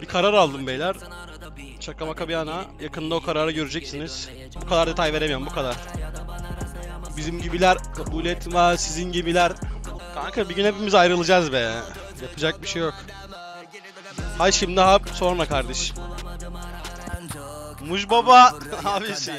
Bir karar aldım beyler. Şaka maka bir yana. Yakında o kararı göreceksiniz. Bu kadar detay veremiyorum bu kadar. Bizim gibiler kabul etmez sizin gibiler. Kanka bir gün hepimiz ayrılacağız be. Yapacak bir şey yok. Hay şimdi hap sonra kardeş. Muj baba abisi ya.